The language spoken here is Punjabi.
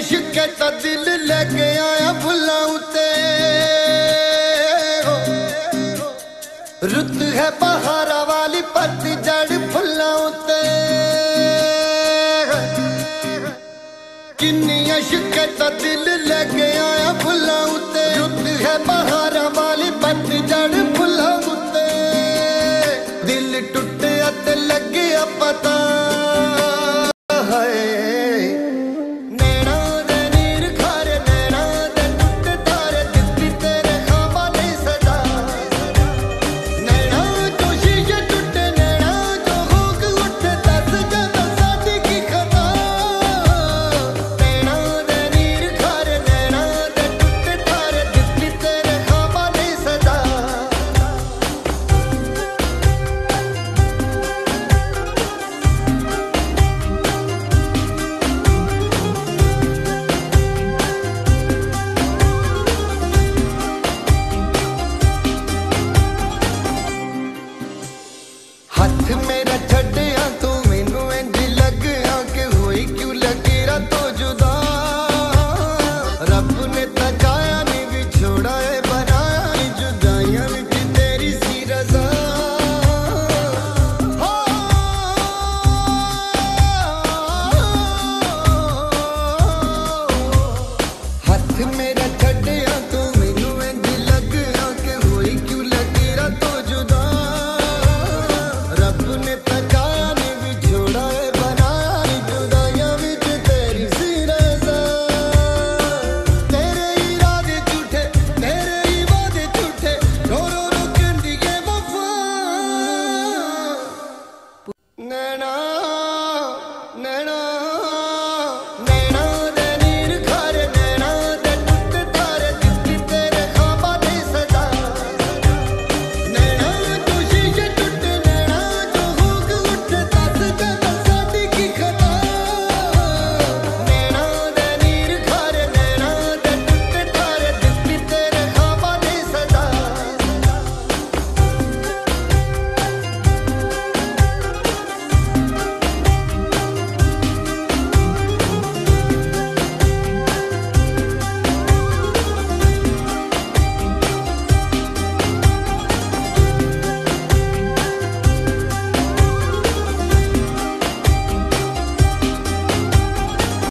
ਕਿੰਨੀਆਂ ਸ਼ਿਕੇ ਤਾਂ ਦਿਲ ਲੈ ਕੇ ਆਇਆ ਫੁੱਲਾਂ ਉੱਤੇ। ਰੁੱਤ ਹੈ ਬਹਾਰਾਂ ਵਾਲੀ ਪੱਤ ਫੁੱਲਾਂ ਉੱਤੇ। ਕਿੰਨੀਆਂ ਸ਼ਿਕੇ ਤਾਂ ਦਿਲ ਲੈ ਕੇ ਆਇਆ ਫੁੱਲਾਂ ਉੱਤੇ। ਰੁੱਤ ਹੈ ਬਹਾਰਾਂ ਵਾਲੀ ਪੱਤ ਫੁੱਲਾਂ ਉੱਤੇ। ਦਿਲ ਟੁੱਟਿਆ ਤੇ ਲੱਗਿਆ ਪਤਾ। ਹੱਥ ਮੇਰਾ ਛੱਡਿਆ ਤੂੰ ਮੈਨੂੰ ਇੰਜ ਲੱਗਿਆ ਕਿ ਹੋਈ ਕਿਉਂ ਲੱਗੇਰਾ ਤੋ ਜੁਦਾ ਰੱਬ ਨੇ ਤਾਂ ਚਾਇਆ ਨਹੀਂ ਵਿਛੋੜਾ ਏ ਬਣਾਇਆ ਨੀ ਜੁਦਾਈਆਂ ਵਿੱਚ ਤੇਰੀ ਸੀ ਰਜ਼ਾ ਹੱਥ ਮੇ